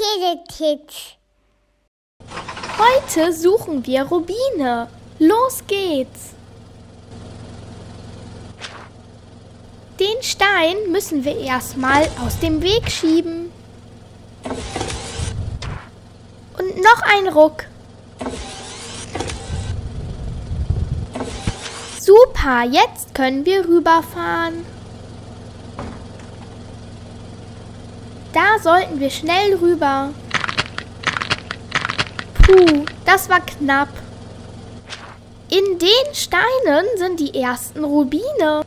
Käsekids. Heute suchen wir Rubine. Los geht's! Den Stein müssen wir erstmal aus dem Weg schieben. Und noch ein Ruck. Super, jetzt können wir rüberfahren. Da sollten wir schnell rüber. Puh, das war knapp. In den Steinen sind die ersten Rubine.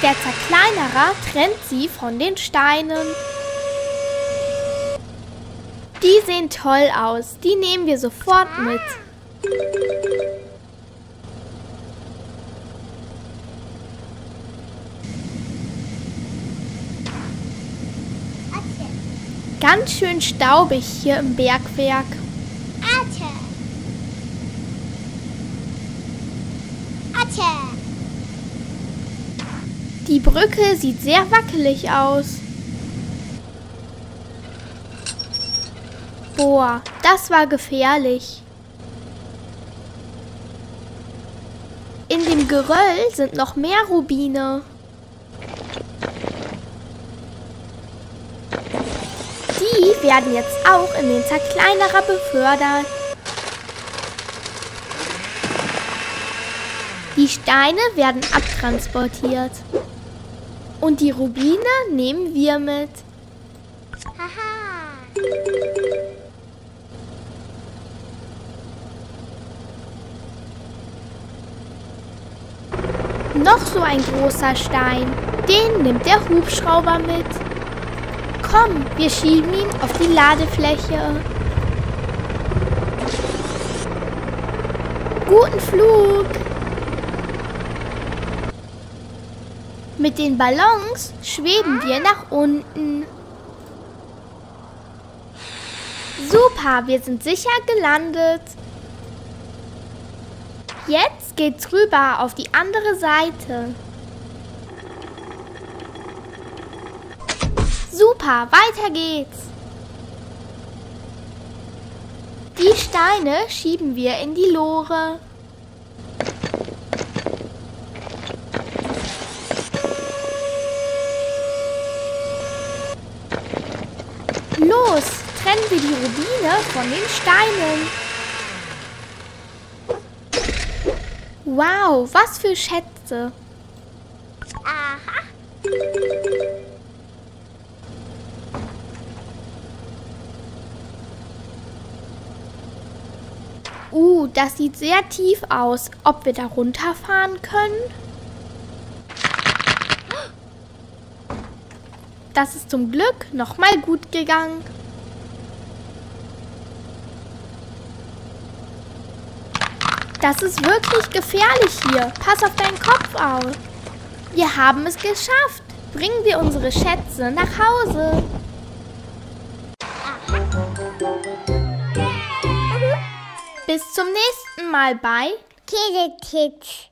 Der Zerkleinerer trennt sie von den Steinen. Die sehen toll aus. Die nehmen wir sofort mit. Ganz schön staubig hier im Bergwerk. Atte. Atte. Die Brücke sieht sehr wackelig aus. Boah, das war gefährlich. In dem Geröll sind noch mehr Rubine. Die werden jetzt auch in den Zerkleinerer befördert. Die Steine werden abtransportiert. Und die Rubine nehmen wir mit. Noch so ein großer Stein. Den nimmt der Hubschrauber mit. Komm, wir schieben ihn auf die Ladefläche. Guten Flug! Mit den Ballons schweben wir nach unten. Super, wir sind sicher gelandet. Jetzt geht's rüber auf die andere Seite. Super, weiter geht's. Die Steine schieben wir in die Lore. Los, trennen wir die Rubine von den Steinen. Wow, was für Schätze. Aha. Uh, das sieht sehr tief aus. Ob wir da runterfahren können? Das ist zum Glück nochmal gut gegangen. Das ist wirklich gefährlich hier. Pass auf deinen Kopf auf. Wir haben es geschafft. Bringen wir unsere Schätze nach Hause. Zum nächsten Mal bei Käsekids.